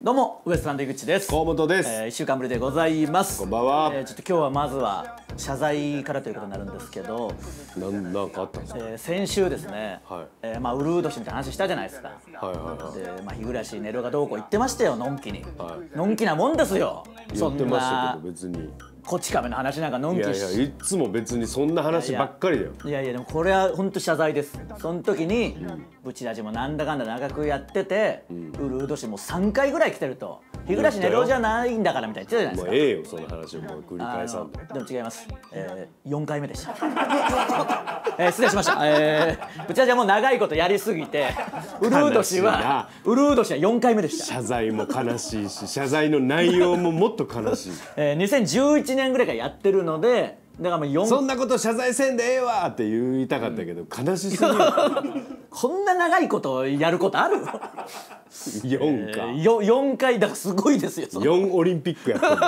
どうもウエストランド井口です。河本です、えー、一週間ぶりでございます。こんばんはえーちょっと今日はまずは謝罪からということになるんですけど、なんなんかあったんですか、えー先週ですね、はいえーまあウルード氏みたいな話したじゃないですか。はいはいはいでまあ日暮寝ろがどうこう言ってましたよのんきに、はいのんきなもんですよ。そん言ってましたなけど別にこち亀の話なんかのんいきし。やいやいつも別にそんな話ばっかりだよ。いやいやでもこれは本当謝罪です。その時に、ブチラジもなんだかんだ長くやってて、ウルード氏も3回ぐらい来てると日暮寝ろじゃないんだからみたいな。言ってたじゃもうないですか。ええよその話をもう繰りあ返さんで。のでも違います、えー、4回目でした、えー、失礼しました、えー、ブチラジはもう長いことやりすぎてウルード氏はウルード氏は4回目でした。謝罪も悲しいし謝罪の内容ももっと悲しい。えー、2011年ぐらいからやってるのでだからもう4そんなこと謝罪せんでええわって言いたかったけど、悲しすぎる。こんな長いことやることある？4か、4, 4回だからすごいですよその4オリンピックやったの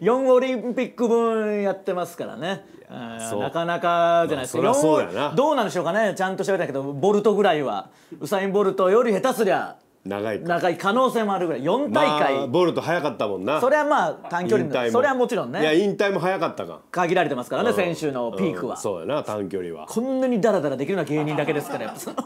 4オリンピック分やってますからね。なかなかじゃないですか、まあどうなんでしょうかね。ちゃんと調べたけどボルトぐらいは。ウサイン・ボルトより下手すりゃ長いか。長い可能性もあるぐらい。4大会、まあ、ボルト早かったもんな。それはまあ短距離の。それはもちろんいやね引退も早かったか限られてますからね選手のピークは、うんそうやな短距離は。こんなにダラダラできるのは芸人だけですからやっぱその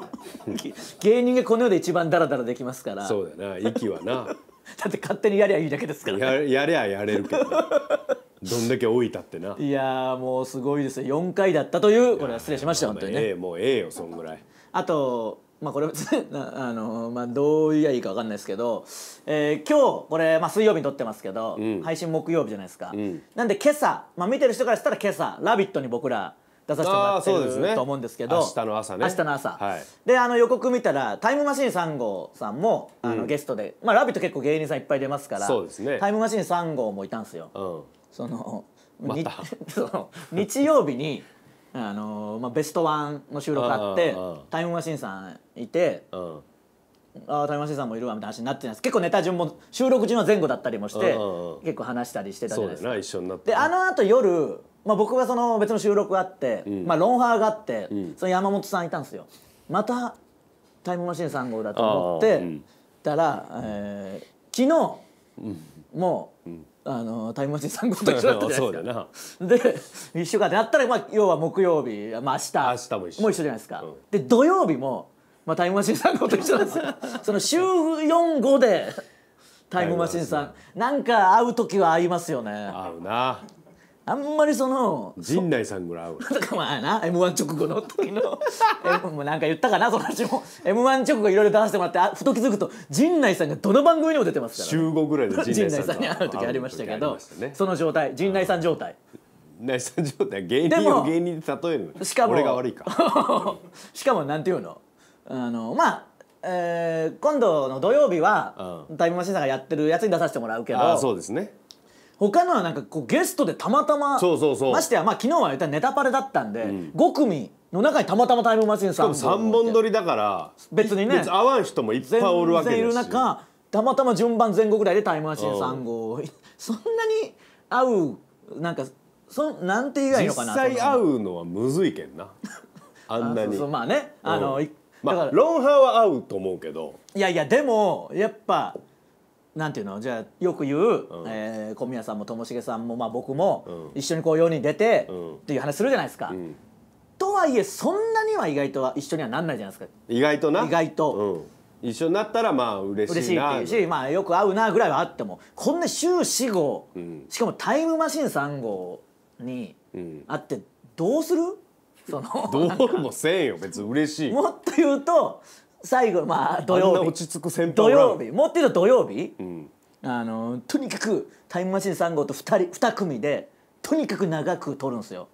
芸人がこの世で一番ダラダラできますから。そうだよな息はな。だって勝手にやりゃいいだけですから。ねややりゃやれるけどどんだけ老いたってな。いやーもうすごいですよ。4回だったというこれは失礼しました本当にね。ええもうええよそんぐらい。あとまあこれ別に なあのまあどう言えばいいか分かんないですけど、えー今日これ、まあ、水曜日に撮ってますけど、ん。配信木曜日じゃないですか、ん。なんで今朝、まあ、見てる人からしたら今朝「ラビット!」に僕ら出させてもらってあーそうですねると思うんですけど明日の朝ね。明日の朝、はい。であの予告見たらタイムマシーン3号さんもあの、ゲストで「まあ、ラビット!」結構芸人さんいっぱい出ますからそうですね。タイムマシーン3号もいたんですよ。うん。そのま 日曜日にあの、まあ、ベストワンの収録あってタイムマシーンさんいてうん。ああタイムマシーンさんもいるわみたいな話になってたんです。結構ネタ順も収録順は前後だったりもしてうんうんうん。結構話したりしてたじゃないですか。な一緒になってであのあと夜、まあ、僕がその別の収録あって、まあ、ロンハーがあって、その山本さんいたんですよ。またタイムマシーン3号だと思って、うん。たら、えー昨日、もう、あのタイムマシーン3号と一緒だったじゃそないですか。で1週間でなったら、まあ、要は木曜日、まあ、明日明日も一緒。もう一緒じゃないですか、うん。で土曜日も、まあ、タイムマシーン3号と一緒なんですよ。その週45で タイムマシーンさん。なんか会う時は会いますよね。合うなあんまりその陣内さんぐらい合うだからまあな m 1直後の時の。えもうなんか言ったかなその話も。m 1直後いろいろ出させてもらってあふと気づくと陣内さんがどの番組にも出てますから、週5ぐらいで陣 陣内さんに会う時ありましたけどね。その状態陣内さん状態。陣内さん状態。芸人を芸人で例えるのしかも俺が悪いか。しかもなんていうの？あのまあ、えー今度の土曜日は、タイムマシーンさんがやってるやつに出させてもらうけど。そうですね他のはなんかこうゲストでたまたまそうそうそう。ましてやまあ昨日は言ったらネタパレだったんで、5組の中にたまたまタイムマシーンさん3本撮りだから別にね別に合わん人もいっぱいおるわけ全然いる中たまたま順番前後ぐらいでタイムマシーン3号 そんなに合うなんかそんなんて言えばいいのかな実際会ううのはむずいけんな。あんなに。まあねあの、うん。いだからまあロンハーは合うと思うけど。いやいやでもやっぱなんていうの？じゃあよく言う、えー小宮さんもともしげさんも、まあ、僕もうん。一緒にこう世に出て、うん。っていう話するじゃないですか。ん。とはいえそんなには意外とは一緒にはなんないじゃないですか。意外とな？意外と。うん、一緒になったらまあ嬉嬉しいってしいし、まあ、よく会うなぐらいはあってもこんな週4号、ん。しかもタイムマシーン3号にん。会ってどうする？その。どうもせんよ別に嬉しい。もっと言うと最後まあ土曜日。落ち着く先輩土曜日。もっと言うと土曜日、ん。あのとにかくタイムマシーン3号と2人2組でとにかく長く撮るんですよ。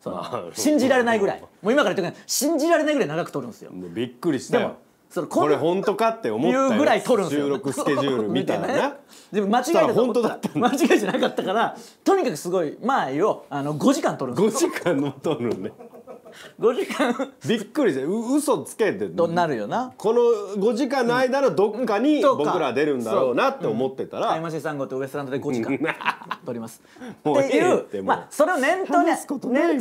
そのまあ信じられないぐらい。もう今から言ってくれ信じられないぐらい長く撮るんですよ。もうびっくりしたよ。そのこれ本当かって思ったよ。いうぐらい撮るんですよ。収録スケジュール見たらな でも間違えたと思った。間違いじゃなかったからとにかくすごいまあよあの5時間撮るんです5時間の撮るね5時間。びっくりしてう嘘つけて。となるよな。この5時間の間のどっかに僕ら出るんだろうなって思ってたら。タイムマシーン3号とウエストランドで5時間。撮ります。っていうまあそれを念頭に念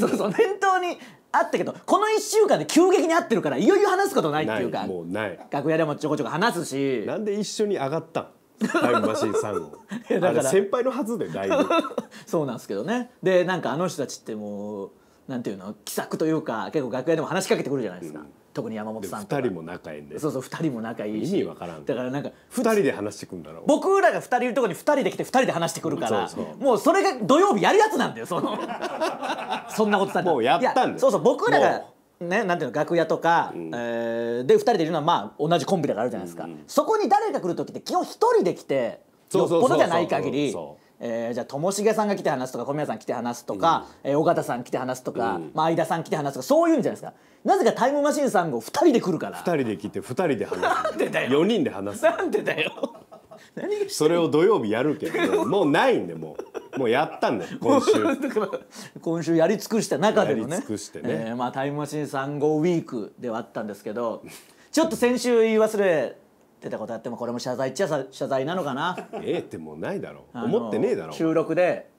頭にあったけどこの1週間で急激に会ってるからいよいよ話すことないっていうか。もうない。楽屋でもちょこちょこ話すし。なんで一緒に上がったん？タイムマシーン3号 やだから。先輩のはずでだいぶ。そうなんですけどね。でなんかあの人たちってもうなんていうの気さくというか結構楽屋でも話しかけてくるじゃないですか、特に山本でさんとか。2人も仲いいんで。そうそう2人も仲いいし。意味わからん。だからなんか2人で話してくんだろう。僕らが2人いるところに2人で来て2人で話してくるからそうそう。もうそれが土曜日やるやつなんだよその。そんなことさもうやったんだそうそう僕らがもねなんていうの楽屋とか、えーで2人でいるのはまあ同じコンビだからあるじゃないですか、そこに誰が来る時って基本1人で来てよっそうそうそうそう。ぽどじゃない限りそうえーじゃあともしげさんが来て話すとか小宮さん来て話すとか、えー尾形さん来て話すとか、まあ、相田さん来て話すとかそういうんじゃないですか。なぜかタイムマシーンさんが2人で来るから。2人で来て2人で話す。でだよ。4人で話す。なんでだよ。それを土曜日やるけど もうないんでもう。もうやったんだよ 今週。だから今週やり尽くした中でのね。やり尽くしてね。えーまあ、タイムマシーン3号ウィークではあったんですけどちょっと先週言い忘れてたことあってもこれも謝罪っちゃさ謝罪なのかな？ええってもうないだろあの思ってねえだろ収録で、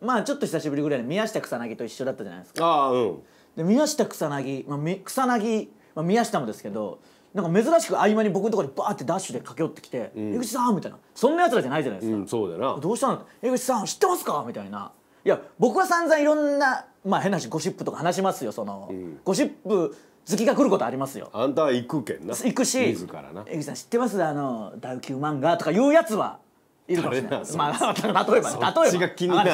まあちょっと久しぶりぐらいに宮下草薙と一緒だったじゃないですか。ああうん。で宮下草薙、まあ、み草薙、まあ、宮下もですけどなんか珍しく合間に僕のところにバーってダッシュで駆け寄ってきて「江口さん」みたいな。そんなやつらじゃないじゃないですか、うんそうだな。どうしたの江口さん知ってますか？みたいな。いや僕は散々いろんなまあ変な話ゴシップとか話しますよその、ゴシップ好きが来ることありますよ。あんたは行くけんな。行くし自らな。江口さん知ってます？あのダウキュー漫画とか言うやつはいるかもしれない。まあ例えばそ例えば。気になる。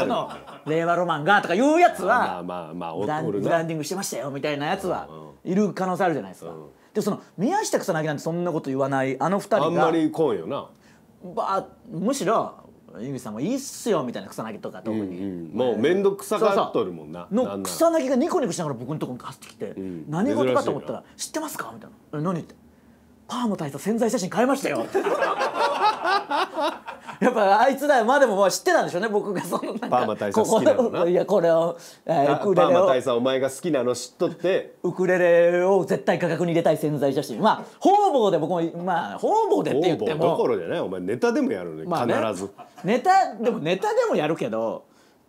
令和ロマンがとか言うやつはまあまあまあおブラランディングしてましたよみたいなやつはいる可能性あるじゃないですか、でその宮下草薙なんてそんなこと言わないあの二人があんまり来んよな。ばむしろ井口さんもいいっすよみたいな草薙とか特に、うんもう面倒くさがっとるもんな。の草薙がニコニコしながら僕のとこに走ってきて、何事かと思ったら「知ってますか?」みたいな「え何?」って「パーも大佐潜在写真変えましたよ」やっぱあいつらまあでもまあ知ってたんでしょうね僕がそのなんかパーマ大佐好きなのな。いやこれを、えーあウクレレを。パーマ大佐お前が好きなの知っとって。ウクレレを絶対価格に入れたい潜在写真まあ方々で僕もまあ方々でって言って応募どこも。ろじゃないお前ネタでもやるね、まあね。必ず。ネタでもネタでもやるけど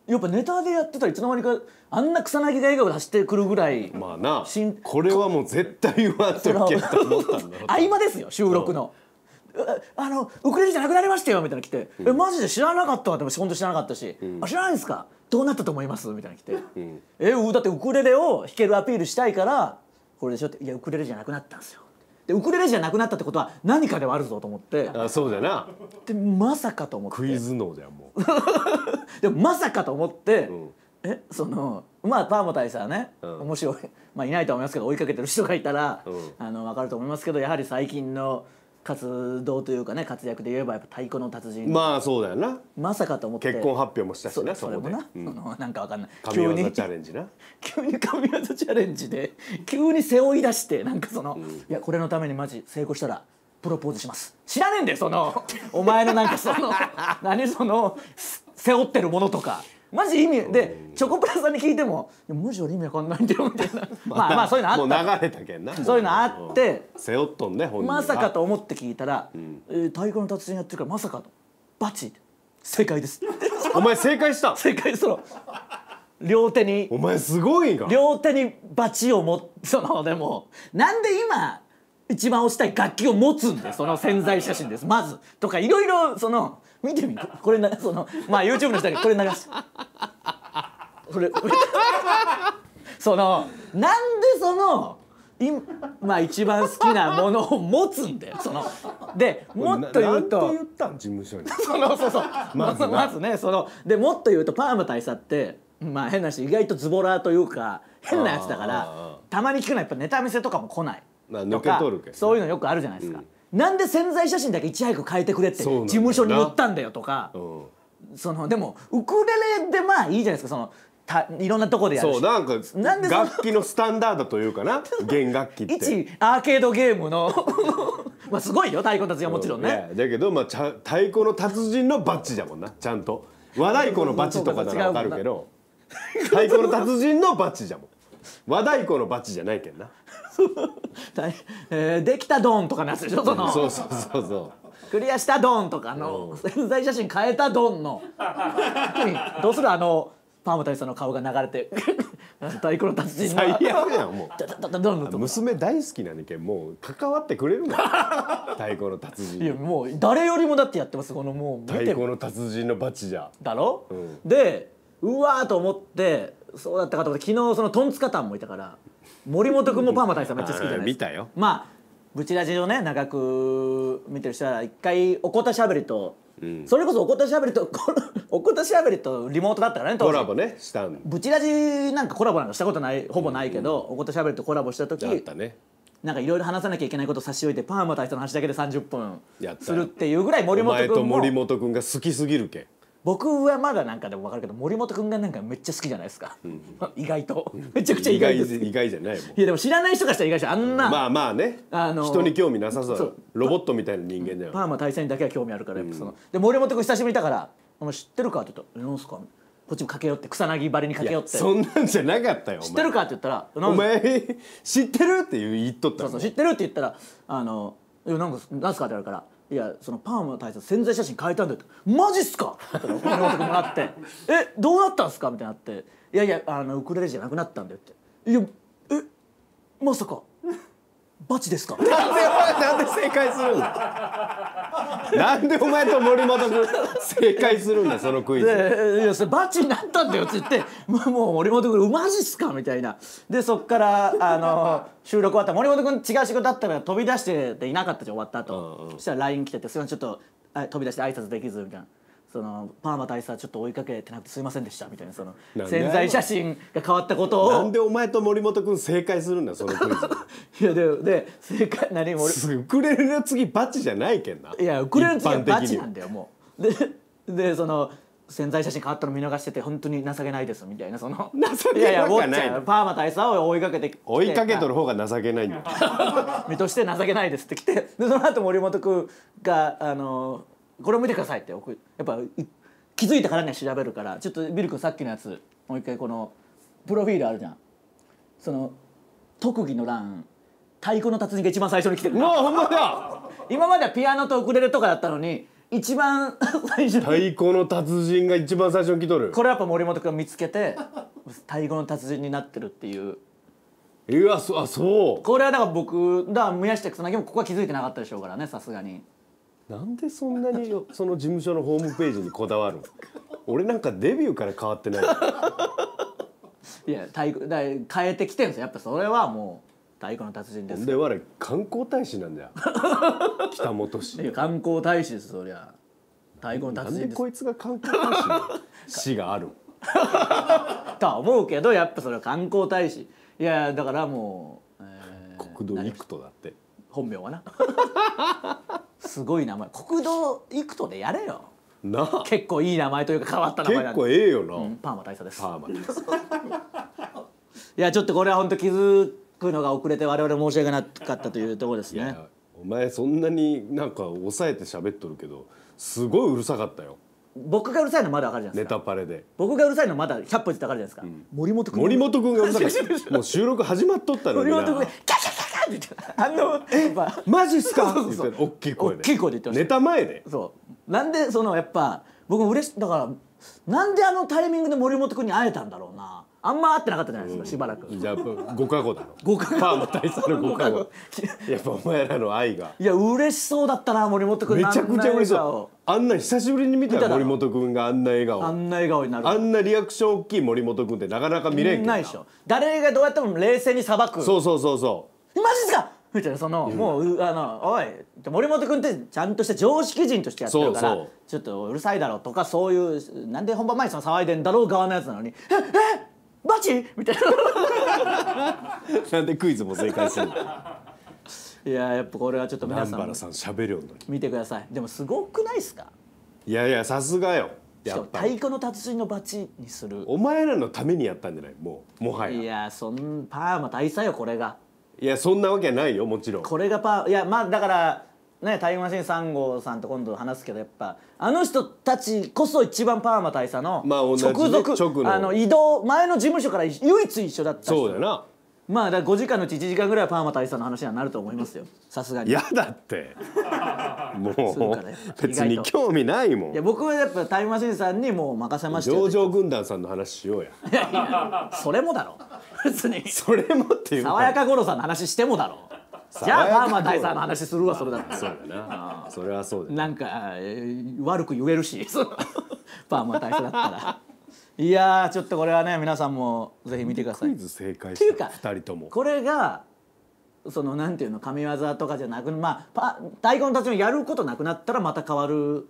やっぱネタでやってたらいつの間にかあんな草薙が笑顔で走ってくるぐらい、まあな。これはもう絶対言わんといけんと思ったんだ 合間ですよ収録の。ああのウクレレじゃなくなりましたよみたいなの来て「えマジで知らなかった？わ」でも本当知らなかったし「あ知らないんですか？どうなったと思います?」みたいなの来て「えうだってウクレレを弾けるアピールしたいからこれでしょ」って「いやウクレレじゃなくなったんですよ」でウクレレじゃなくなったってことは何かではあるぞと思って。あそうだな。でまさかと思って。クイズ脳じゃんもう。でもまさかと思って、えそのまあパーモ大佐はね、面白いまあいないとは思いますけど追いかけてる人がいたら、あの分かると思いますけどやはり最近の活動というかね活躍で言えばやっぱ太鼓の達人、まあそうだよな。まさかと思って。結婚発表もしたしそなそそれもな、うん。そのなんかわかんない。神業急に。チャレンジな。急に神業チャレンジで急に背負い出してなんかその、いやこれのためにマジ成功したらプロポーズします。知らねえんだよそのお前のなんかその何そのす背負ってるものとかマジ意味でチョコプラさんに聞いても「いやマジ俺意味わかんないんだよ」みたいな。まあまあそういうのあった。もう流れたけんなそういうのあってうん。背負っとんね本人が。まさかと思って聞いたら「えー太鼓の達人やってるからまさかと。バチ正解です」お前正解した？正解その両手に。お前すごいんか両手にバチを持っそのでもなんで今一番押したい楽器を持つんでその潜在写真です。まず。とかいろいろその見てみここれなそのまあ YouTube の人にこれ流してこれ。そのなんでそのいまあ一番好きなものを持つんだよ。そのでもっと言うと。言ったん事務所に。そのそうそう。まずなまずねそのでもっと言うとパーム大佐ってまあ変な話意外とズボラーというか変なやつだかあらたまに聞くのはやっぱネタ見せとかも来ないまあとかそういうのよくあるじゃないですか、なんで潜在写真だけいち早く変えてくれって事務所に言ったんだよとか。うんそのでもウクレレでまあいいじゃないですかそのたいろんなとこでやるし。そうなんかなんでその楽器のスタンダードというかな？弦楽器って。一アーケードゲームの。まあすごいよ太鼓たちはもちろんね、いやだけどまあちゃ太鼓の達人のバッジだもんな。ちゃんと。和太鼓のバッジとかならわかるけど太鼓の達人のバッジじゃもん和太鼓のバッジじゃないけんな大えーできたドンとかのやつでしょその。そうそうそうそクリアしたドンとかの。潜在写真変えたドンの。どうするあのパーマ大佐の顔が流れて。太鼓の達人の最悪やんもう。娘大好きなねんけんもう関わってくれるの 太鼓の達いや人もう誰よりもだってやってますこのもう。太鼓の達人のバチじゃ。だろ、うん。でうわーと思ってそうだったかと思って昨日そのトンツカタンもいたから森本君もパーマ大佐めっちゃ好きじゃないですか。あー見たよ。まあブチラジをね長く見てる人は一回おこたしゃべりと、ん。それこそおこたしゃべりと おこたしゃべりとリモートだったからね当時。コラボねしたんブチラジなんかコラボなんかしたことないほぼないけど、おこたしゃべりとコラボした時あったね。なんかいろいろ話さなきゃいけないことを差し置いてパーマ大佐の話だけで30分するっていうぐらい森本君も。森本君が好きすぎるけ。ん僕はまだなんかでも分かるけど森本君がなんかめっちゃ好きじゃないですか、意外と。めちゃくちゃ意意外です。外意外じゃないもん。いやでも知らない人がしたら意外じゃん。あんな、まあまあね、あのー人に興味なさそう。ロボットみたいな人間だよ。パーマ大佐にだけは興味あるからやっぱその、で森本君久しぶりにいたから「お前知ってるか?」って言ったら「えなんすか?」こっちも駆け寄って草薙ばりに駆け寄って。そんなんじゃなかったよ知ってるか?」って言ったら「お前知ってる？って言っとったそうそう知ってる？って言ったら「あのなんかなんすか?」って言われるから「いやそのパーマ大佐宣材写真変えたんだよ」って「マジっすか?」って森本君もなって「えどうなったんすか?」みたいになって「いやいやあのウクレレじゃなくなったんだよ」って「いやえまさかバチですか?」なんでお前なんで正解するん？だなんでお前と森本君正解するんだそのクイズで「いやそれバチになったんだよ」って言ってもう森本君「マジっすか?」みたいなでそっからあの収録終わったら森本君違う仕事だったから飛び出してていなかったじゃん終わった後、そしたら LINE 来てて「すいませんちょっとあ飛び出して挨拶できず」みたいな。そのパーマ大佐ちょっと追いかけてなくてすいませんでしたみたいなその潜在写真が変わったことを。なんでお前と森本君正解するんだそのクイズ。いやでで正解何森ウクレレの次バチじゃないけんな。いやウクレレの次はバチなんだよもう。ででその潜在写真変わったの見逃してて本当に情けないですみたいなその。情けいやいやウォッチャーパーマ大佐を追いかけてきて。追いかけとる方が情けないんだよ。身として情けないですって来て。でその後森本君があの「これを見てください」って送る。やっぱい気づいたからには調べるから。ちょっとビル君さっきのやつ。もう一回このプロフィールあるじゃん。その特技の欄太鼓の達人が一番最初に来てる。もうほんまだ今まではピアノとウクレレとかだったのに一番最初に太鼓の達人が一番最初に来とる。これやっぱ森本君が見つけて太鼓の達人になってるっていう。うわそあそう。これはだから僕だから宮下草薙もここは気づいてなかったでしょうからねさすがになんでそんなに その事務所のホームページにこだわるの？俺なんかデビューから変わってない。いや太鼓だ変えてきてるんですよ。やっぱそれはもう太鼓の達人です。で我観光大使なんだよ北本市観光大使ですそりゃ。太鼓の達人です。でこいつが観光大使の市があるとは思うけどやっぱそれは観光大使。いやだからもう、えー国土幾都だって。本名はなすごい名前。国土幾都でやれよ。なあ。結構いい名前というか変わった名前なんで。結構ええよな、うんパーマ大佐です。パーマです いやちょっとこれは本当気づくのが遅れて我々申し訳なかったというところですね。いやお前そんなになんか抑えて喋っとるけどすごいうるさかったよ。僕がうるさいのまだわかるじゃないネですか。タパレで。僕がうるさいのまだ100歩ってわかるじゃないですか、森本君森本君がうるさかった。もう収録始まっとったのにな。森本君がキャキャキャキャって言ってあの マジっすか？って言って大きい声で。大きい声で言ってました。ネタ前で？そう。なんでそのやっぱ僕も嬉しだからなんであのタイミングで森本君に会えたんだろうな。あんま会ってなかったじゃないですか、しばらく。じゃあご加護だろ。ご加護。パーマ大佐のご加護。ごやっぱお前らの愛が。いや嬉しそうだったな森本君めちゃくちゃ嬉しそう。あんな久しぶりに見た森本君があんな笑顔。顔あんな笑顔になる。あんなリアクション大きい森本君ってなかなか見れんけどな。いでしょ。誰がどうやっても冷静に裁く。そうそうそうそマジっすか？みたいなその、もううあのおい森本君ってちゃんとした常識人としてやってるからそうそう。ちょっとうるさいだろうとかそういうなんで本番前にその騒いでんだろう側のやつなのに「ええバチ?」みたいな。う なんでクイズも正解するの？いややっぱこれはちょっと皆さんさん喋るようになる見てください。でもすごくないですか？いやいやさすがよ。しかもやっぱり。太鼓の達人のバチにする。お前らのためにやったんじゃない？もうもはいややそんパーマ大佐よこれがいやそんなわけないよもちろん。これがパーいやまあだからねタイムマシーン3号さんと今度話すけどやっぱあの人たちこそ一番パーマ大佐のまあ同じね直属直の。あの移動前の事務所から唯一一緒だった人。そうだよな。まあだから5時間のうち1時間ぐらいはパーマ大佐の話にはなると思いますよ。さすがに。い嫌だって。もうするからね。別に興味ないもん。や僕はやっぱタイムマシーンさんにもう任せましたよ。上場軍団さんの話しようやそれもだろ別に。それもっていう。爽やか五郎さんの話してもだろじゃあパーマ大佐の話するわそれだったら。そうだな。それはそうだよ。なんか、えー悪く言えるし。パーマ大佐だったら。いやーちょっとこれはね皆さんもぜひ見てください。クイズ正解したっていうか2人とも。これがそのなんていうの神業とかじゃなくまあパ太鼓の達人やることなくなったらまた変わる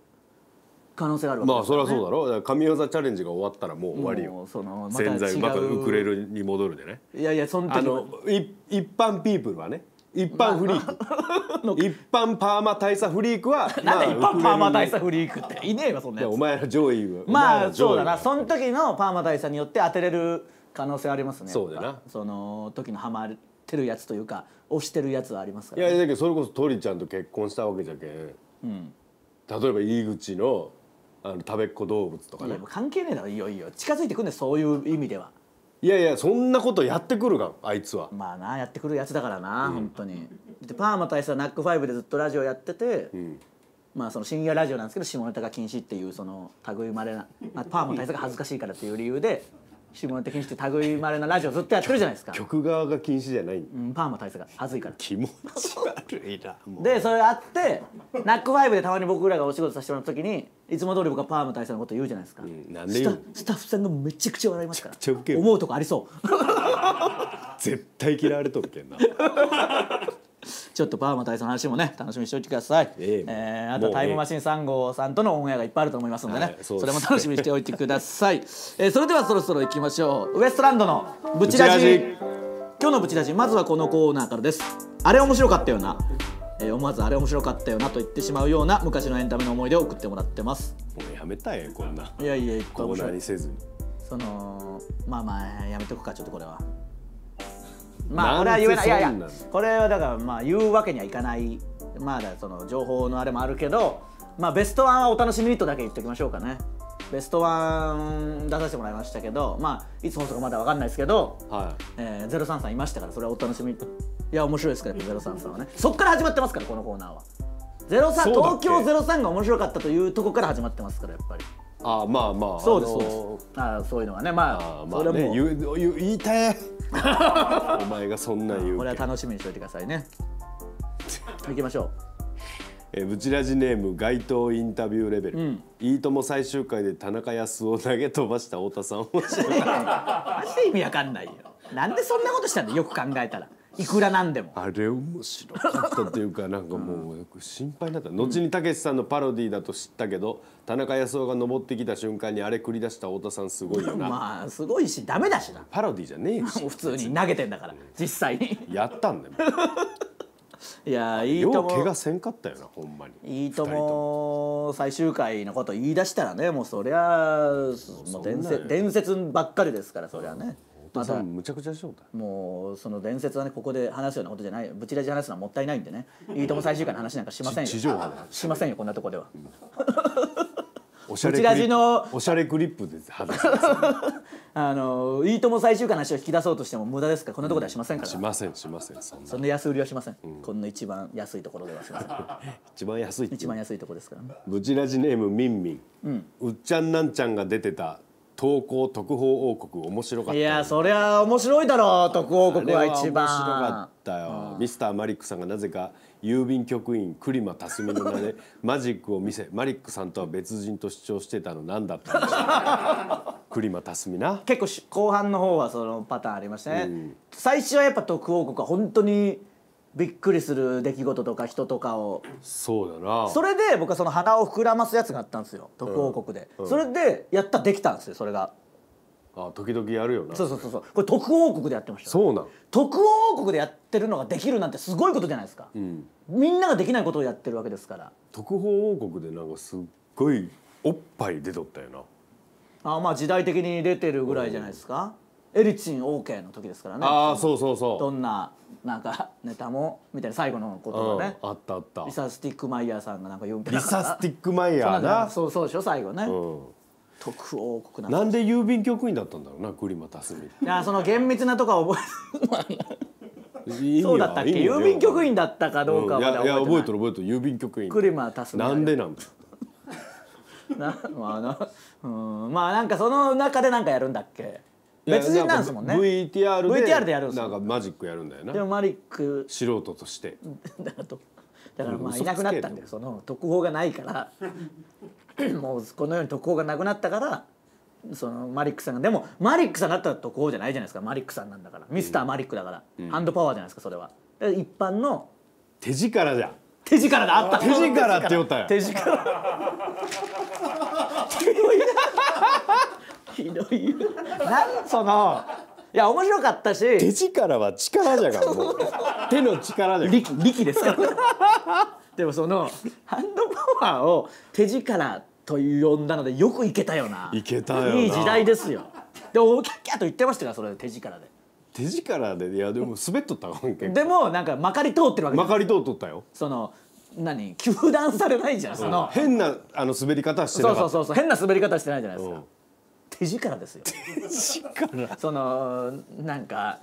可能性があるわけまあそりゃそうだだろ神業チャレンジが終わったらもう終わりよ。そのまた違う。潜在うまくウクレレに戻るでね。いやいやそのあ時のい一般ピープルはね。一般フリーク。一般パーマ大佐フリークは なんで一般パーマ大佐佐フリークって。いねえわそんなやつ。お前ら上位はまあお前ら上位そうだな。その時のパーマ大佐によって当てれる可能性ありますね。そうだな。やっぱその時のハマってるやつというか押してるやつはありますかいら、ね、やだけどそれこそ鳥ちゃんと結婚したわけじゃけん、例えば入り口のあの食べっ子動物とかね。いやもう関係ねえだろ。いいよいいよ。近づいてくんねそういう意味では。いやいやそんなことやってくるがんあいつは。まあなやってくるやつだからな、本当に。でパーマ大佐はナックファイブでずっとラジオやってて、まあその深夜ラジオなんですけど下ネタが禁止っていうその類まれな、まあ、パーマ大佐が恥ずかしいからっていう理由で下ネタ禁止って類まれなラジオずっとやってるじゃないですか、曲側が禁止じゃない。うん、パーマ大佐が恥ずいから。気持ち悪いな。でそれあってナックファイブでたまに僕らがお仕事させてもらった時にいつも通り僕はパーマ大佐のこと言うじゃないですか、んなんでスタ言うスタッフさんがめちゃくちゃ笑いますから。思うとこありそう。絶対嫌われとるけんなちょっとパーマ大佐の話もね楽しみにしておいてください、えええーあとタイムマシーン3号さんとのオンエアがいっぱいあると思いますのでね、はいそれも楽しみにしておいてください、えーそれではそろそろ行きましょう。ウエストランドのブチラジ。今日のブチラジまずはこのコーナーからです。あれ面白かったよな、えー思わずあれ面白かったよなと言ってしまうような昔のエンタメの思い出を送ってもらってます。もうやめたいこんな。いやいやコーナーにせずに。そのまあまあやめとくかちょっとこれはまあなんこれは言えない。いやいやこれはだからまあ言うわけにはいかない。まあだその情報のあれもあるけどまあベストワンはお楽しみにとだけ言っておきましょうかね。ベストワン出させてもらいましたけどまあいつ放送かまだ分かんないですけど、はえー、03さんいましたからそれはお楽しみ。いや面白いですからやっぱ03さんはね。そっから始まってますからこのコーナーは。03そうだっ東け京03が面白かったというとこから始まってますからやっぱり。いあまあまあそうです、そうです。あそういうのはねまああまそれも、あね言う言う言いたいお前がそんなん言うこれは楽しみにしておいてくださいね。行きましょえーブチラジネーム街頭インタビューレベル、いいとも最終回で田中康夫を投げ飛ばした太田さん面白いうなんで意味わかんない。よ なんでそんなことしたんだよ。よく考えたらいくらなんでも。あれ面白かったっていうかなんかもう心配になった。後にたけしさんのパロディだと知ったけど田中康夫が登ってきた瞬間にあれ繰り出した太田さんすごいよな、まあすごいしダメだしな。パロディじゃねえし。普通に投げてんだから実際に。やったんだよ。いやいいよとも。う怪我せんかったよなほんまに。いいとも最終回のこと言い出したらねもうそりゃもう伝説伝説ばっかりですからそりゃね。太またむちゃくちゃしようだもうその伝説はねここで話すようなことじゃないぶちラジ話すのはもったいないんでねいいとも最終回の話なんかしませんよ。地上波で。しませんよこんなとこでは。おしゃれクリップおしゃれクリップで外す あのいいとも最終回の話を引き出そうとしても無駄ですからこんなとこではしませんから、しませんしませんそんな。そんな安売りはしません、こんな一番安いところではしません。一番安い一番安いところですからね。ブチラジネームミンミン、うっちゃんなんちゃんが出てた投稿特報王国面白かった。いやそりゃ面白いだろう特王国は一番。面白かった。よ、ミスターマリックさんがなぜか郵便局員栗間辰巳の名でマジックを見せマリックさんとは別人と主張してたの何だったんでしょう栗間辰巳な結構し後半の方はそのパターンありましたね、最初はやっぱ特王国は本当にびっくりする出来事とか人とかを。そうだな。それで僕はその鼻を膨らますやつがあったんですよ。特王国で、それでやったらできたんですよそれが。あ時々やるよな。そうそうそうそう。これ特王国でやってましたそうなん。特王国でやってるのができるなんてすごいことじゃないですか、みんなができないことをやってるわけですから。特報王国でなんかすっごいおっぱい出とったよな。あまあ時代的に出てるぐらいじゃないですか、エリチン OK の時ですからね。ああそうそうそどんななんかネタもみたいな最後のこう、とがね、うん、あったあった。リサ・スティックマイヤーさんがなんか言うみた。いリなサ・スティックマイヤーなそうそうでしょ最後ね、うん。特王国なんなんで郵便局員だったんだろうな栗間辰巳いやその厳密なとこは覚え 意味はそうだったっけ？郵便局員だったかどうかうん。いはまだやい。や覚えてる覚えてる。郵便局員。栗間辰巳なんでなんだ なまあなうん。まあなんかその中でなんかやるんだっけ？別人なんですもんね。VTR で VTR でやるんですよ。なんかマジックやるんだよな。でもマリック。素人として。だからまあいなくなったんだよその特報がないから。もうこのように特報がなくなったからそのマリックさんが。でもマリックさんだったら特報じゃないじゃないですか。マリックさんなんだから。ミスターマリックだから、ハンドパワーじゃないですかそれは。で一般の手力じゃん。手力だ。あった。手力って言ったよ手力 ひどい。なんそのいや面白かったし。手力は力じゃがもう。手の力じゃが。力力ですから。でもそのハンドパワーを手力と呼んだのでよくいけたよな。いけたよな。いい時代ですよ。でもキャッキャッと言ってましたからそれ手力で。手力でいやでも滑っとったわけでもなんかまかり通ってるわけじゃん。まかり通っとったよ。その何糾弾されないじゃんその、変なあの滑り方してなかった。そうそうそうそう。変な滑り方してないじゃないですか、うん手力ですよ。力。そのなんか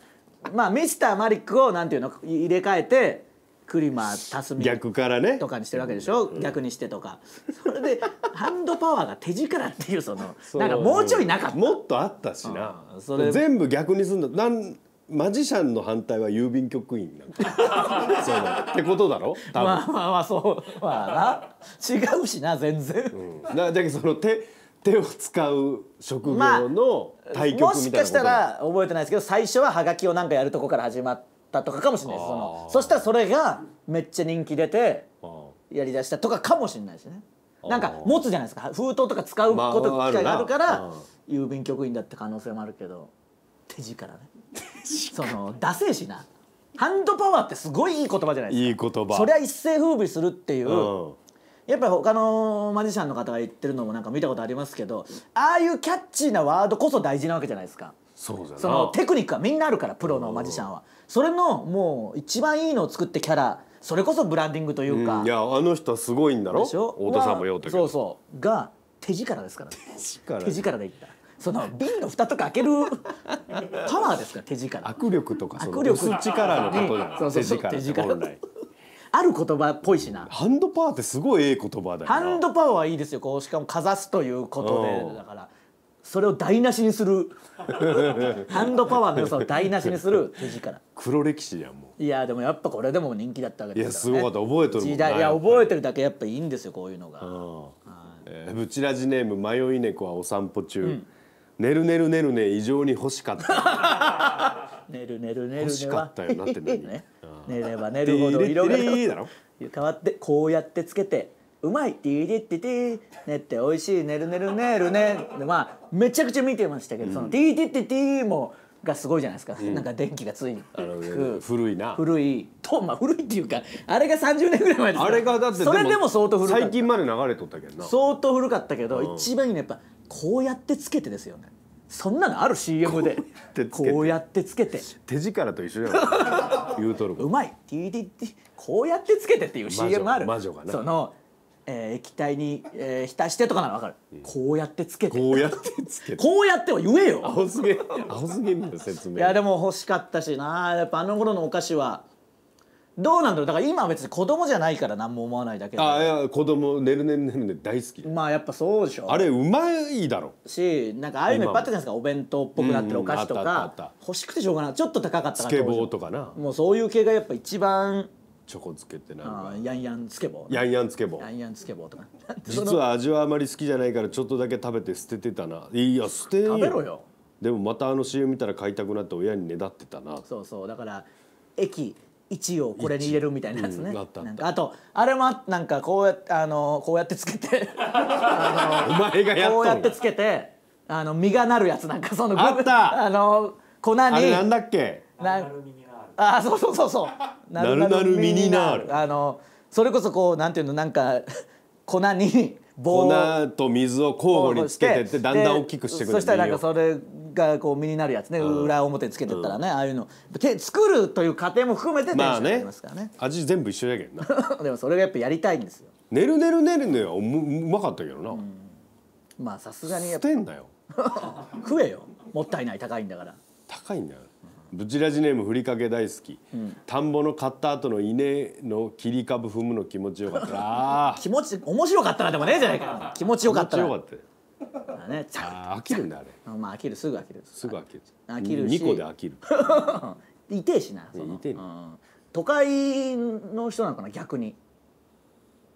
まあミスターマリックをなんていうの入れ替えて栗間辰巳逆からね。とかにしてるわけでしょ、逆にしてとか。それで ハンドパワーが手力っていうそのそう。なんかもうちょいなかった。もっとあったしな。うんそれ全部逆にすんだなんマジシャンの反対は郵便局員なんか そうだ。ってことだろ？多分、まあまあまあそう。まあな。違うしな全然、うん。だだけどその手手を使う職業まあの対局もしかしたみたいなことだら覚えてないですけど最初はハガキをなんかやるとこから始まったとかかもしれないですそのそしたらそれがめっちゃ人気出てあやりだしたとかかもしれないしねなんか持つじゃないですか。封筒とか使うことまあ機会があるかあらる郵便局員だって可能性もあるけど。手力ねそのダセえしな。ハンドパワーってすごいいい言葉じゃないですか。いい言葉。そりゃ一世風靡するっていう、うんやっぱり他のマジシャンの方が言ってるのもなんか見たことありますけどああいうキャッチーなワードこそ大事なわけじゃないですか。そうそのテクニックはみんなあるからプロのマジシャンは。それのもう一番いいのを作ってキャラそれこそブランディングというか、うんいやあの人はすごいんだろ？でしょ？太田さんも言うたけどそうそう。が手力ですから、ね、力。手力でいった。その瓶の蓋とか開ける パワーですから手力。握力とかその握力。のことじゃんそうそうそう手力手力ある言葉っぽいしな。ハンドパワーってすごいええ言葉だよな。ハンドパワーはいいですよ。こうしかもかざすということうんでだから。それを台無しにする。ハンドパワーの良さを台無しにする。手力。黒歴史やんもいやでもやっぱこれでも人気だったわけですから、ね、いやすごかった覚えてる時代いや覚えてるだけやっぱいいんですよこういうのが、う、うんえーブチラジネーム迷い猫はお散歩中、ねるねるねるね異常に欲しかった。寝 る寝る寝る欲しかったよなって何ね 寝れば寝るほど色が変わってこうやってつけてうまいティーリッティティねって美味しい寝る寝る寝るねでまあめちゃくちゃ見てましたけど、そのティーティッティティもがすごいじゃないですか、なんか電気がついてあのく古い。な古い。とまあ古いっていうかあれが30年ぐらい前ですあれがだってそれでも相当古かった。最近まで流れとったけどな。相当古かったけど、一番いいのはやっぱこうやってつけてですよねそんなのある？CM で。こうやってつけて。手力と一緒やん 言うとるうまい。ティーティッティこうやってつけてっていう CM ある。魔女がな。その、えー液体に、えー浸してとかなら分かる、こうやってつけて。こうやってつけて。こうやっては言えよ。青すげ青すげみた説明。いやでも欲しかったしな。やっぱあの頃のお菓子はどうなんだろう。だから今は別に子供じゃないから何も思わないだけで。あいや子供ねるねるねるね大好き。まあやっぱそうでしょ。あれうまいだろ。しなんかああいうのいっぱいあったじゃないですか。お弁当っぽくなってるお菓子とうんうんあったあかった。欲しくてしょうがない。ちょっと高かったスケボーとかな。もうそういう系がやっぱ一番。チョコつけてなんあかーヤンヤンスケボーヤンヤンつけ棒ヤンヤンスケボーとか。実は味はあまり好きじゃないからちょっとだけ食べて捨ててたな。いや捨てんよ食べろよ。でもまたあの CM 見たら買いたくなって親にねだってたな。そうそう。だから駅1をこれに入れるみたいなやつね、うんあなんかあとあれもあなんかこうやってあのこうやってつけてお前がやっとんこうやってつけてあの実がなるやつなんかそのあった。あの粉に。あれなんだっけ？なんあそうそうそうそう。なるなるミニナール。あのそれこそこうなんていうのなんか粉に棒粉と水を交互につけてってだんだん大きくしてくでそしたらなんかそれがこう身になるやつね、裏表つけてったらね、ああいうの。け作るという過程も含めてテンション上がまあねりますからね,、味全部一緒やけんな。でもそれがやっぱやりたいんですよ。ねるねるねるねはうまかったけどな、まあさすがにや捨っぱてんなよ。食えよ。もったいない高いんだから。高いんだよブチラジネームふりかけ大好き、田んぼの買った後の稲の切り株踏むの気持ちよかった。気持ち面白かったらでもねえじゃないか。よ気持ちよかったら気持ちよかったよ。ねちゃあー飽きるんだあれ。まあ飽きる。すぐ飽きる。すぐ飽きる。飽きるし。2個で飽きる。痛えしなその。痛えのうん。都会の人なのかな逆に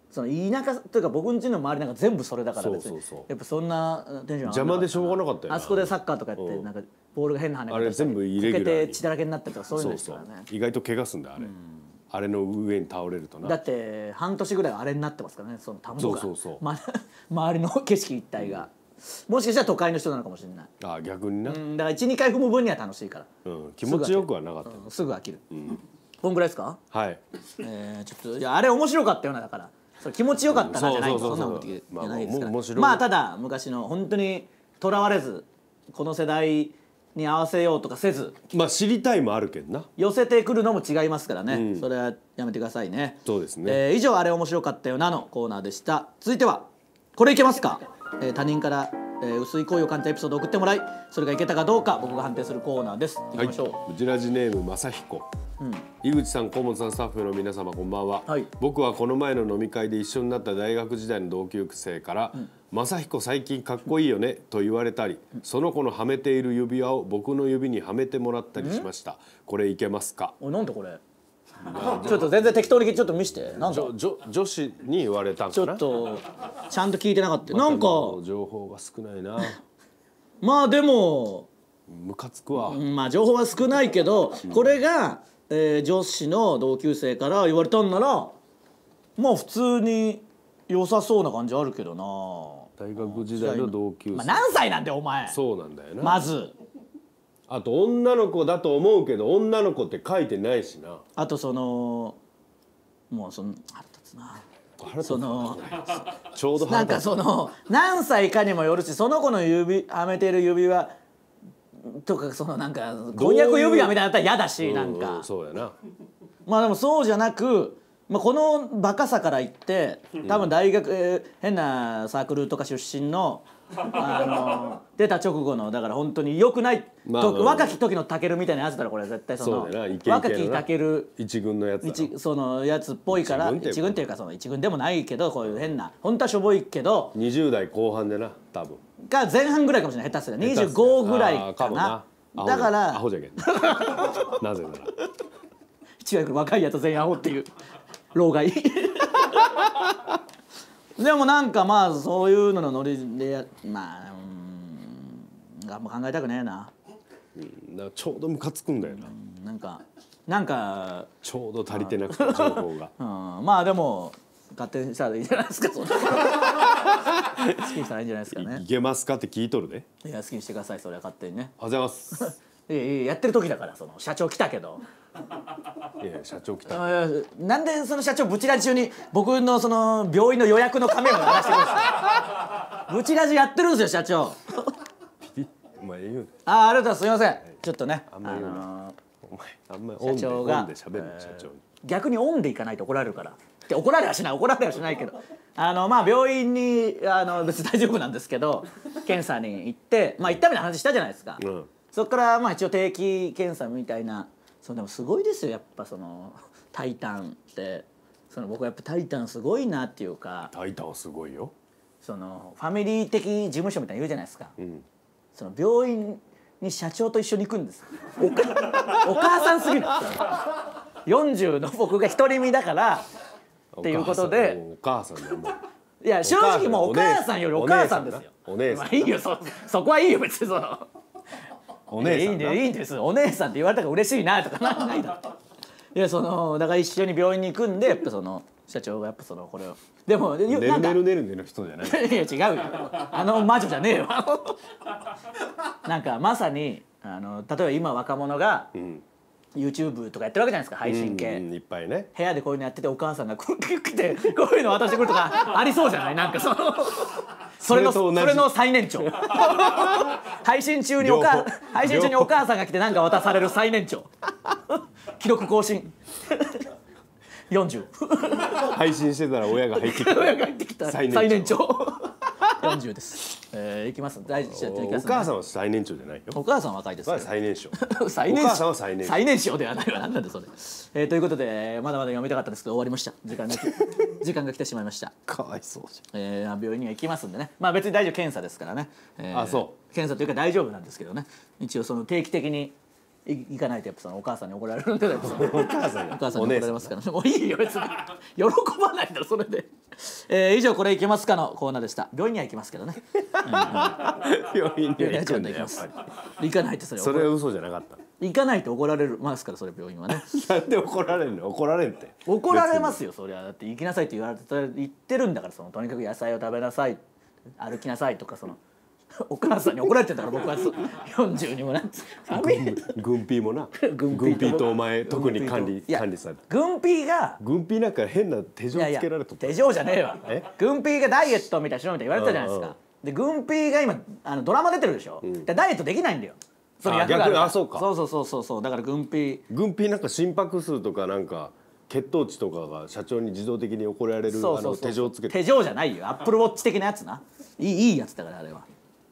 その田舎というか僕ん家の周りなんか全部それだから別に。そうそうそう。やっぱそんなテンション邪魔でしょうがなかったよな。あそこでサッカーとかやってうんなん。かボールが変な跳ね方あれ全部イレギュラーにこけて血だらけになったりとかそういうのですからね。意外と怪我すんだよあれ、あれの上に倒れるとな。だって半年ぐらいはあれになってますからねその田んぼが。そうそうそう。ま、周りの景色一帯が、もしかしたら都会の人なのかもしれない、あー逆にな、うん、だから12回踏む分には楽しいから、うん。気持ちよくはなかった、うんすぐ飽きる、こんぐらいですか？はい。えー、ちょっといやあれ面白かったよなだからそれ気持ちよかったなじゃないんですそんなことじゃないですから。まあまあただ昔の本当にとらわれずこの世代に合わせようとかせずまあ知りたいもあるけんな。寄せてくるのも違いますからね、それはやめてくださいね。そうですね。えー以上あれ面白かったよなのコーナーでした。続いてはこれいけますか、えー他人から、えー薄い恋を感じたエピソードを送ってもらいそれがいけたかどうか僕が判定するコーナーです。い。きましょう、はい、うちラジネームまさひこ井口さん河本さんスタッフの皆様こんばんは、はい。僕はこの前の飲み会で一緒になった大学時代の同級生から「まさひこ最近かっこいいよね」と言われたりその子のはめている指輪を僕の指にはめてもらったりしました。これいけますか？なんでこれ？ちょっと全然適当にちょっと見して。なんだ？女女女子に言われたんちょかなっとちゃんと聞いてなかった。なんか。情報が少ないな。まあでも。ムカつくわ、まあ情報は少ないけどこれが、えー女子の同級生から言われたんならまあ普通に良さそうな感じあるけどな。大学時代の同級生、まあ、何歳なんだよお前。そうなんだよな、まずあと女の子だと思うけど女の子って書いてないしな。あとそのもうその腹立つな。そのちょうどなんかその何歳かにもよるしその子の指はめてる指輪とかそのなんか婚約指輪みたいなったら嫌だしなんうかんそうやな。まあでもそうじゃなく、まあ、このバカさから言って多分大学、えー変なサークルとか出身のあの出た直後のだから本当に良くない、まあとうん若き時のタケルみたいなやつだろこれ絶対その。若きタケル一軍のやつそのやつっぽいから一軍っていうか。その一軍でもないけどこういう変な本当はしょぼいけど20代後半でな多分。が前半ぐらいかもしれない。下手すりゃ。下手すりゃ。25ぐらいかな。だからアホじゃけんな。ぜなら。違う若いやつ全員アホっていう老害でもなんかまあそういうののノリでやまあうんあんま考えたくねえな。なちょうどムカつくんだよな。なんかなんか、ちょうど足りてなくて情報が。うん、まあでも勝手にしたらいいんじゃないですか好きにしたらいいんじゃないですかね。いけますかって聞いとるで。いや好きにしてくださいそれは勝手にね。おはようございます。いやってる時だからその社長来たけど。いや社長来た。あなんでその社長ブチラジ中に僕のその病院の予約の紙を流してくるんですか？ブチラジやってるんですよ社長。お前言うねああありがとうございます。すいません。ちょっとねあんま言うな。のーお前あんまりオンで喋るえー社長に。逆にオンでいかないと怒られるから。で怒られはしない怒られはしないけど。あのまあ病院にあの別に大丈夫なんですけど検査に行ってまあ行ったみたいな話したじゃないですか、うんそこからまあ一応定期検査みたいなそうでもすごいですよやっぱその「タイタン」って。その僕はやっぱ「タイタン」すごいなっていうかタイタンはすごいよ。そのファミリー的事務所みたいなの言うじゃないですか、ん。その病院に社長と一緒に行くんです。お 母さんすぎる。40の僕が独り身だからっていうことで。お母さんいや正直もうお母さんよりお母さんですよ。お姉さんまあいいよそ そこはいいよ別にそのお姉さんいいんでいいんです。お姉さんって言われたから嬉しいなとかなんないだろ。いやそのだから一緒に病院に行くんでやっぱその社長がやっぱそのこれを。でもねるねるねるねの人じゃない。いや違うよ。あの魔女じゃねえよ。なんかまさにあの例えば今若者がん。YouTube とかやってるわけじゃないですか配信系、うんうんいっぱいね。部屋でこういうのやっててお母さんがこう来てこういうの渡してくるとかありそうじゃない？なんかそのそれのそれの最年長。配信中にお母配信中にお母さんが来て何か渡される最年長。記録更新。40配信してたら親が入ってきて親が入ってきた。最年長40です。えー、行きます。大事行きおます、母さんは最年長じゃないよ。お母さんは若いですそけどれは最年少。最年お母さんは最年少。最年少ではないわ。なんなんでそれ、えー、ということでまだまだ読みたかったんですけど終わりました。時間が 時間が来てしまいました。かわいそうじえー、病院には行きますんでね。まあ別に大丈夫。検査ですからね、えーあそ検査というか大丈夫なんですけどね。一応その定期的にい行かないとやっぱそのお母さんに怒られるんで お母さんが。お母さんに怒られますからね。もういいよ別に。喜ばないんだろそれで、えー、以上これ行けますかのコーナーでした。病院には行きますけどね。ゃん。病院に病院には行くんだ行かないとそれりそれは嘘じゃなかった。行かないと怒られますからそれ病院はね。なんで怒られるの？怒られんって。怒られますよそりゃ。だって行きなさいって言われて言ってるんだからそのとにかく野菜を食べなさい。歩きなさいとかその お母さんに怒られてたから僕はそ40にもなって。軍ピーもな。軍軍ピーと。お前特に管理管理されて。軍ピーが軍ピーなんか変な手錠つけられと手錠じゃねえわ。え？軍ピーがダイエットみたいなしろみたいな言われてたじゃないですか。で軍ピーが今あのドラマ出てるでしょ、でダイエットできないんだよ。そのあ役があそうか。そうそうそうそうそう。だから軍ピー。軍ピーなんか心拍数とかなんか血糖値とかが社長に自動的に怒られる手錠つけて。手錠じゃないよ。アップルウォッチ的なやつな。いいいいやつだからあれは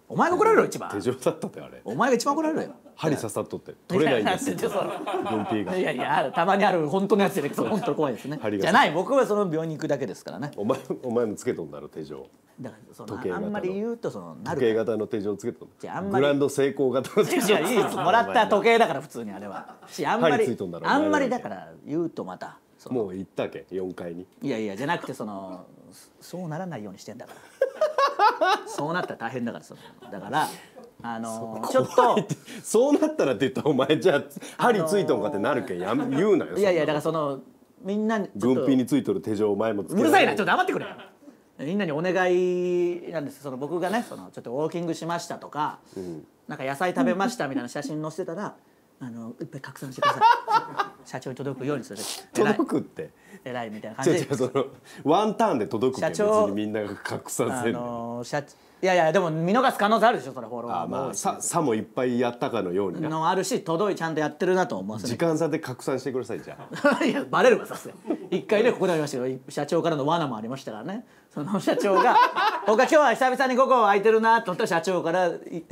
お前が怒られるよ一番。手錠だったってあれ。お前が一番怒られるよ。針刺さっとって取れないんですよ。軍ピーが。いやいやたまにある本当のやつで本当怖いですね。針がじゃない僕はその病院に行くだけですからね。お前お前もつけとんだろ手錠。だからそ時計あんまり言うとそのなる。時計型の手錠つけとんじゃああんまり。グランド成功型の手錠いやいいです。も。らった時計だから普通にあれは。しあんまり針ついとんだろあんまりだから言うとまたもう行ったけ？4階に。いやいやじゃなくてそのそうならないようにしてんだから。そうなったら大変だからそのだからあのちょっとそうなったらって言ったらお前じゃあ針ついとんかってなるけん。やめ言うなよいやいやだからそのみんな軍ピーについとる手錠お前もつけうるさいなちょっとと黙ってくれ。よみんなにお願いなんです。その僕がねそのちょっとウォーキングしましたとか、なんか野菜食べましたみたいな写真載せてたらあのいっぱい拡散してください。社長に届くようにする。届くって偉いみたいな違感じ。でう違うそのワンターンで届くけん別社長にみんなが拡散あせんのの社いやいやでも見逃す可能性あるでしょそれフォローも多いし。ささもいっぱいやったかのようにな。のあるし届いちゃんとやってるなと思わせ時る間差で拡散してくださいじゃあ。いやバレるわさすがに。一回ねここでありましたけど社長からの罠もありましたからね。その社長が 僕は今日は久々に午後空いてるなと思ったら社長からい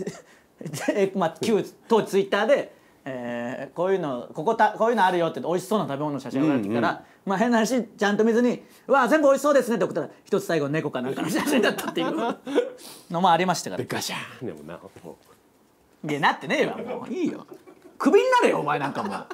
えまあ旧当時ツイッターで、えーこういうのここたこういうのあるよって美味しそうな食べ物の写真が来たら、まあ変な話ちゃんと見ずに「うわ全部美味しそうですね」って送ったら一つ最後猫かなんかの写真だったっていうのもありましたから。でガシャーンでもなもういやなってねえわもういいよ。クビになれよお前なんかもう。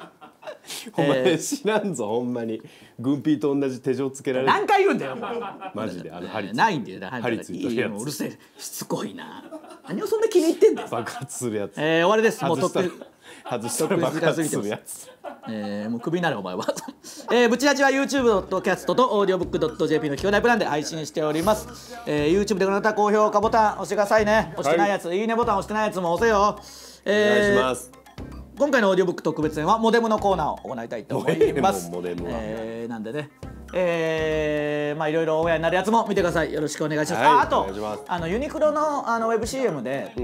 お前知らんぞほんまに。軍ピーと同じ手錠つけられる。何回言うんだよもうマジであの針ついないんだよ針ついてるやつううるせえ。しつこいな。何をそんな気に入ってんだよ、爆発するやつ。えー、終わりです。もう外した。らとっく外したら爆発するやつえー、もうクビになれお前は、えー、ブチラジは YouTube とキャストとオーディオブック .jp の兄弟プランで配信しております、えー、YouTube でご覧の方高評価ボタン押してくださいね。押してないやつ、い、いねボタン押してないやつも押せよ。お願いえーします。今回のオーディオブック特別編はモデムのコーナーを行いたいと思います。モデムえーなんでね、えーまあいろいろオンエアになるやつも見てください。よろしくお願いします。はい。ああとあのユニクロのあのウェブ CM で、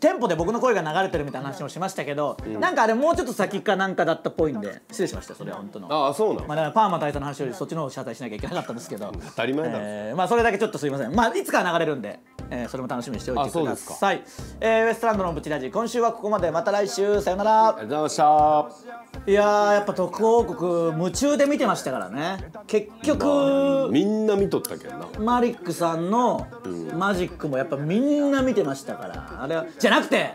店舗で僕の声が流れてるみたいな話もしましたけど、なんかあれもうちょっと先かなんかだったっぽいんで失礼しましたそれは本当の。ああそうなの？まあ、だからパーマ大佐の話よりそっちの方を謝罪しなきゃいけなかったんですけど。当たり前だ。ろえーまあそれだけちょっとすいません。まあいつかは流れるんで、えーそれも楽しみにしておいてください。えーウエストランドのブチラジ今週はここまで。また来週。さよなら。ありがとうございました。いやーやっぱ特報告夢中で見てましたからね。結局みんな見とったけどな。マリックさんのマジックもやっぱみんな見てましたから。あれはじゃなくて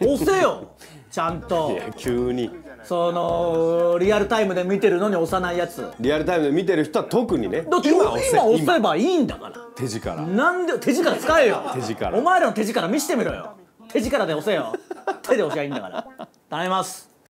押せよ。ちゃんと。いや急にそのリアルタイムで見てるのに押さないやつ。リアルタイムで見てる人は特にね。だって今押せばいいんだから。手力。なんで手力使えよ。手力。お前らの手力見してみろよ。手力で押せよ。手で押しゃいいんだから。頼みます